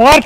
What?